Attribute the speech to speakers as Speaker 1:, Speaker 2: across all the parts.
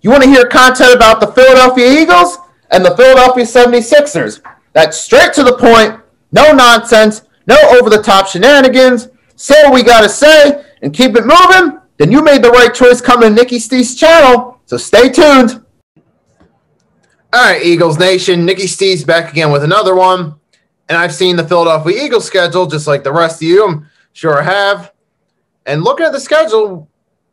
Speaker 1: You want to hear content about the Philadelphia Eagles and the Philadelphia 76ers? That's straight to the point, no nonsense, no over the top shenanigans. Say what we got to say and keep it moving. Then you made the right choice coming to Nicky Steez channel. So stay tuned. All right, Eagles Nation. Nicky Steez back again with another one. And I've seen the Philadelphia Eagles schedule just like the rest of you. I'm sure have. And looking at the schedule,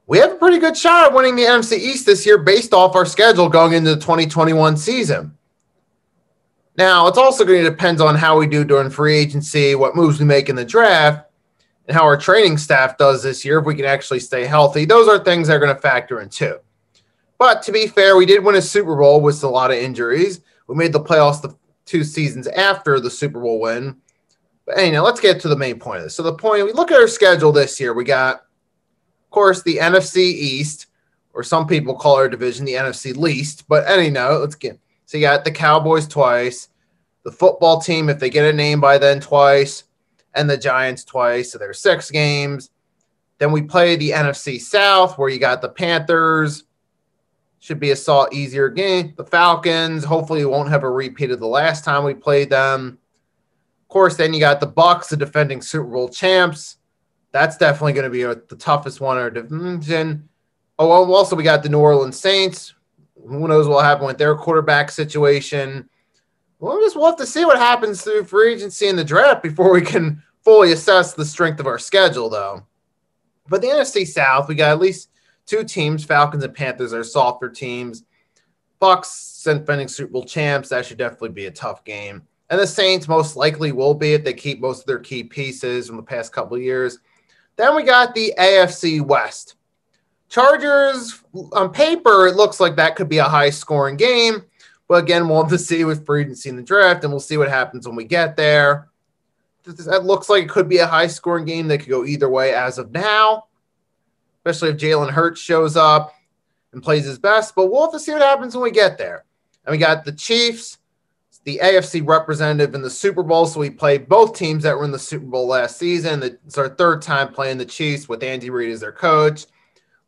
Speaker 1: we have a pretty good shot at winning the NFC East this year based off our schedule going into the 2021 season. Now, it's also going to depend on how we do during free agency, what moves we make in the draft, and how our training staff does this year if we can actually stay healthy. Those are things that are going to factor in too. But to be fair, we did win a Super Bowl with a lot of injuries. We made the playoffs the two seasons after the Super Bowl win. But anyhow, let's get to the main point of this. So the point we look at our schedule this year. We got, course, the NFC East, or some people call our division the NFC least. But anyhow, let's get so you got the Cowboys twice, the football team if they get a name by then twice, and the Giants twice. So there's six games. Then we play the NFC South where you got the Panthers, should be a saw easier game. The Falcons, hopefully, won't have a repeat of the last time we played them. Of course, then you got the Bucs, the defending Super Bowl champs. That's definitely going to be a, the toughest one our division. Oh, well, also we got the New Orleans Saints. Who knows what will happen with their quarterback situation? We'll just we'll have to see what happens through free agency and the draft before we can fully assess the strength of our schedule, though. But the NFC South, we got at least two teams, Falcons and Panthers, are softer teams. Bucs defending Super Bowl champs. That should definitely be a tough game. And the Saints most likely will be if they keep most of their key pieces from the past couple of years. Then we got the AFC West. Chargers, on paper, it looks like that could be a high scoring game. But again, we'll have to see with free agency in the draft, and we'll see what happens when we get there. That looks like it could be a high scoring game that could go either way as of now especially if Jalen Hurts shows up and plays his best. But we'll have to see what happens when we get there. And we got the Chiefs, the AFC representative in the Super Bowl. So we played both teams that were in the Super Bowl last season. It's our third time playing the Chiefs with Andy Reid as their coach.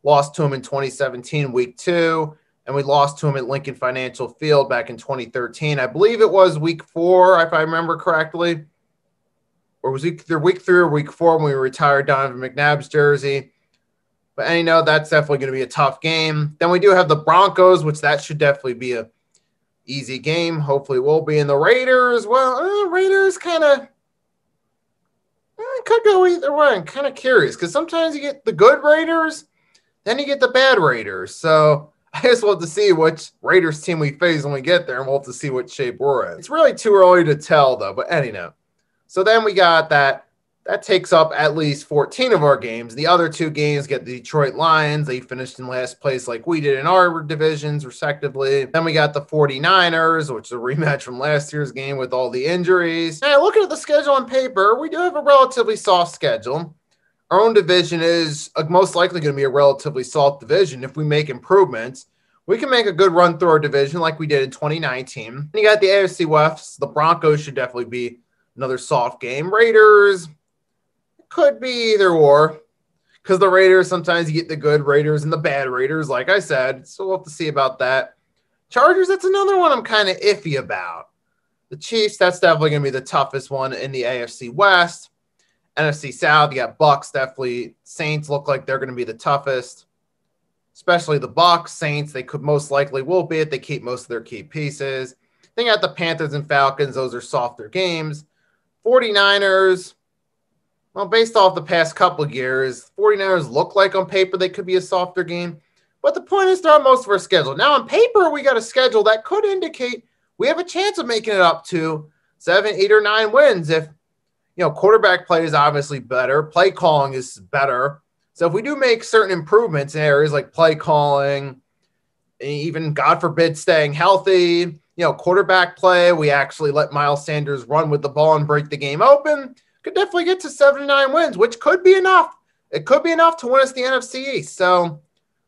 Speaker 1: Lost to him in 2017, week two. And we lost to him at Lincoln Financial Field back in 2013. I believe it was week four, if I remember correctly. Or was it either week three or week four when we retired Donovan McNabb's jersey? But I know that's definitely going to be a tough game. Then we do have the Broncos, which that should definitely be a easy game. Hopefully, we'll be in the Raiders. Well, uh, Raiders kind of eh, could go either way. I'm kind of curious because sometimes you get the good Raiders, then you get the bad Raiders. So I just want to see which Raiders team we face when we get there, and we'll have to see what shape we're in. It's really too early to tell, though. But anyhow, so then we got that that takes up at least 14 of our games. The other two games get the Detroit Lions. They finished in last place like we did in our divisions, respectively. Then we got the 49ers, which is a rematch from last year's game with all the injuries. Now, looking at the schedule on paper, we do have a relatively soft schedule. Our own division is uh, most likely going to be a relatively soft division if we make improvements. We can make a good run through our division like we did in 2019. And you got the AFC West. The Broncos should definitely be another soft game. Raiders, could be either or because the Raiders sometimes you get the good Raiders and the bad Raiders, like I said. So we'll have to see about that. Chargers, that's another one I'm kind of iffy about. The Chiefs, that's definitely going to be the toughest one in the AFC West. NFC South, you got Bucs, definitely. Saints look like they're going to be the toughest, especially the Bucs. Saints, they could most likely will be it. They keep most of their key pieces. Then you got the Panthers and Falcons. Those are softer games. 49ers, well, based off the past couple years, 49ers look like on paper they could be a softer game. But the point is, they're on most of our schedule. Now, on paper, we got a schedule that could indicate we have a chance of making it up to seven, eight, or nine wins if, you know, quarterback play is obviously better, play calling is better. So if we do make certain improvements in areas like play calling, even God forbid staying healthy, you know, quarterback play, we actually let Miles Sanders run with the ball and break the game open could definitely get to 79 wins, which could be enough. It could be enough to win us the NFC East. So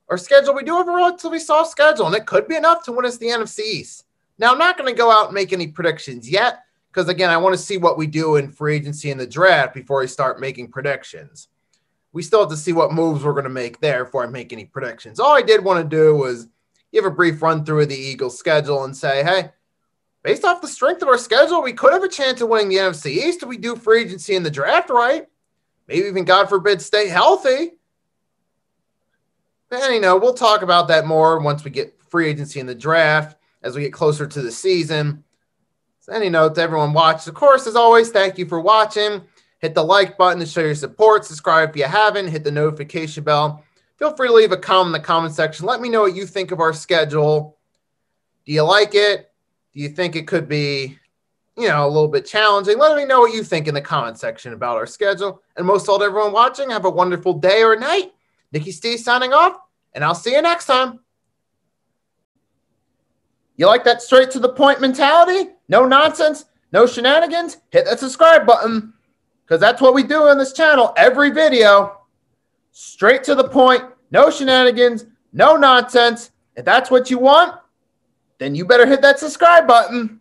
Speaker 1: our schedule, we do have a relatively soft schedule, and it could be enough to win us the NFC East. Now, I'm not going to go out and make any predictions yet, because again, I want to see what we do in free agency and the draft before I start making predictions. We still have to see what moves we're going to make there before I make any predictions. All I did want to do was give a brief run through of the Eagles' schedule and say, hey, based off the strength of our schedule, we could have a chance of winning the NFC East if we do free agency in the draft right. Maybe even, God forbid, stay healthy. And, you know, we'll talk about that more once we get free agency in the draft as we get closer to the season. So any note to everyone watched. Of course, as always, thank you for watching. Hit the like button to show your support. Subscribe if you haven't. Hit the notification bell. Feel free to leave a comment in the comment section. Let me know what you think of our schedule. Do you like it? Do you think it could be, you know, a little bit challenging? Let me know what you think in the comment section about our schedule. And most all, everyone watching, have a wonderful day or night. Nicky Steez signing off, and I'll see you next time. You like that straight to the point mentality? No nonsense, no shenanigans? Hit that subscribe button because that's what we do on this channel every video. Straight to the point, no shenanigans, no nonsense. If that's what you want, then you better hit that subscribe button.